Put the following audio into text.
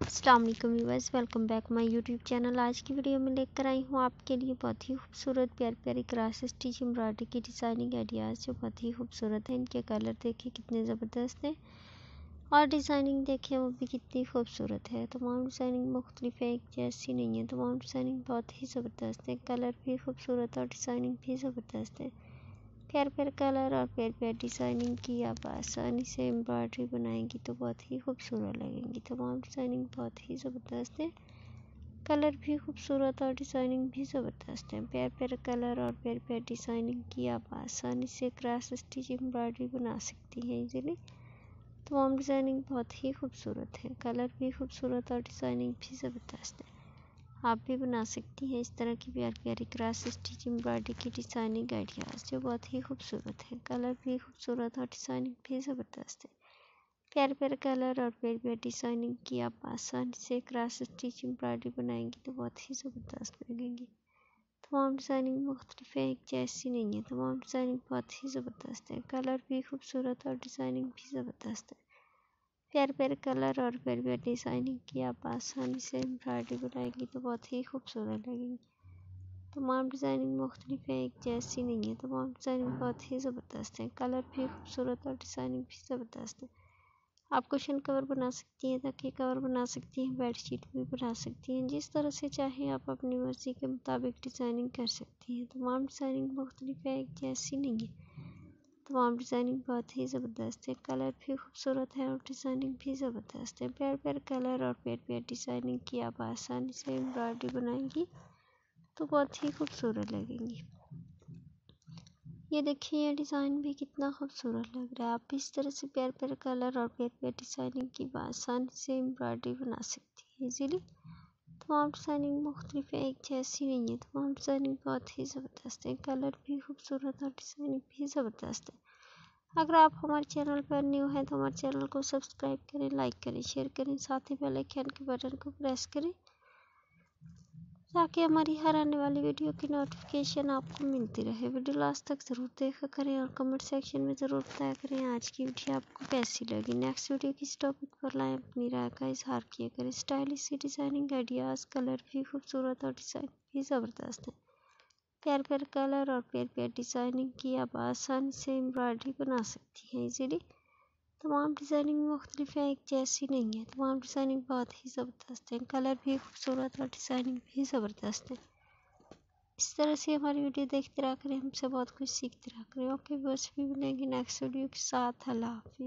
السلام علیکم viewers, welcome back my YouTube channel. آج کی ویڈیو میں لے کر آئی ہوں آپ کے لیے بہت ہی خوبصورت، پیار پیاری کراس اسٹیچ امبرائڈری کی ڈیزائننگ آئیڈیاز جو بہت ہی خوبصورت ہیں۔ ان کے کلر دیکھیں کتنے زبردست ہیں اور ڈیزائننگ دیکھیں وہ بھی کتنی خوبصورت ہے۔ تمام ڈیزائننگ مختلف ہے ایک جیسی نہیں ہے تمام ڈیزائننگ بہت ہی زبردست ہے کلر بھی خوبصورت اور ڈیزائننگ بھی زبردست ہے پیار پیار کلر اور پیار پیار ڈیزائننگ کی آپ آسانی سے امبرائڈری بنائیں گی تو بہت ہی خوبصورت لگیں گی۔ تمام ڈیزائننگ بہت ہی زبردست ہے کلر بھی خوبصورت اور ڈیزائننگ بھی زبردست ہے پیار پیار کلر اور پیار پیار ڈیزائننگ کی آپ آسانی سے کراس اسٹیچ امبرائڈری بنا سکتی ہیں ایزیلی تمام ڈیزائننگ بہت ہی خوبصورت ہے کلر بھی خوبصورت اور ڈیزائننگ بھی زبردست ہے آپ بھی بنا سکتی ہیں۔ اس طرح کی پیار پیاری کراس اسٹیچ امبرائڈری کی ڈیزائننگ آئیڈیاز جو بہت ہی خوبصورت ہے کلر بھی خوبصورت اور ڈیزائننگ بھی زبردست ہے پیار پیار کلر اور پیار پیار ڈیزائننگ کی آپ آسانی سے کراس اسٹیچ امبرائڈری بنائیں گی تو بہت ہی زبردست لگیں گی۔ تمام ڈیزائننگ مختلف ہے ایک جیسی نہیں ہے تمام ڈیزائننگ بہت ہی زبردست ہے کلر بھی خوبصورت اور ڈیزائننگ بھی زبردست ہے پیار پیار کلر اور پیار پیار ڈیزائننگ کی آپ آسانی سے امبرائڈری بنائیں گی تو بہت ہی خوبصورت لگیں گی۔ تمام ڈیزائننگ مختلف ہے ایک جیسی نہیں ہے۔ تمام ڈیزائننگ بہت ہی زبردست ہے کلر بھی خوبصورت اور ڈیزائننگ بھی زبردست ہے آپ کوشن کور بنا سکتی ہیں تاکہ کور بنا سکتی ہیں، بیڈ شیٹ بھی بنا سکتی ہیں۔ جس طرح سے چاہیں آپ اپنی مرضی کے مطابق ڈیزائننگ کر سکتی ہیں۔ تمام ڈیزائننگ مختلف ہے ایک جیسی نہیں ہے۔ تمام ڈیزائننگ بہت ہی زبردست ہے۔ کلر بھی خوبصورت ہے اور ڈیزائننگ بھی زبردست ہے۔ پیار پیار کلر اور پیار پیار ڈیزائننگ کی آپ آسانی سے امبرائڈری بنائیں گی تو بہت ہی خوبصورت لگیں گی۔ یہ دیکھیں یہ ڈیزائن بھی کتنا خوبصورت لگ رہا ہے۔ آپ اس طرح سے پیار پیار کلر اور پیار پیار ڈیزائننگ کی آسانی سے امبرائڈری بنا سکتی ہیں۔ ایزیلی تمام ڈیزائننگ مختلف ایک جیسی نہیں ہے تمام ڈیزائننگ بہت ہی زبردست ہے کلر بھی خوبصورت اور ڈیزائننگ بھی زبردست ہے اگر آپ ہمارے چینل پر نیو ہیں تو ہمارے چینل کو سبسکرائب کریں، لائک کریں، شیئر کریں، ساتھ ہی بیل آئیکن کے بٹن کو پریس کریں۔ تاکہ ہماری ہر آنے والی ویڈیو کی نوٹیفیکیشن آپ کو ملتی رہے۔ ویڈیو لاسٹ تک ضرور دیکھا کریں اور کمنٹ سیکشن میں ضرور بتایا کریں آج کی ویڈیو آپ کو کیسی لگی۔ نیکسٹ ویڈیو کس ٹاپک پر لائیں اپنی رائے کا اظہار کیا کریں۔ اسٹائلش سی ڈیزائننگ آئیڈیاز کلر بھی خوبصورت اور ڈیزائن بھی زبردست ہے پیار پیار کلر اور پیار پیار ڈیزائننگ کی آپ آسانی سے امبرائڈری بنا سکتی ہیں ایزیلی تمام ڈیزائننگ مختلف ہیں، ایک جیسی نہیں ہے۔ تمام ڈیزائننگ بہت ہی زبردست ہیں۔ کلر بھی خوبصورت اور ڈیزائننگ بھی زبردست ہے اس طرح سے ہماری ویڈیو دیکھتے رہا کریں، ہم سے بہت کچھ سیکھتے رہا کریں۔ اوکے، بس بھی ملیں گے نیکسٹ ویڈیو کے ساتھ، اللہ حافظ۔